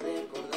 there, go